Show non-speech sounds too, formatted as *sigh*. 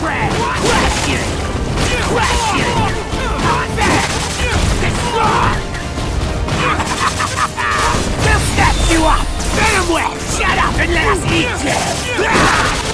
our prey! Crush you! Crush you! Contact! Destroy! *laughs* We'll step you up! Venom! Shut up and let us eat you!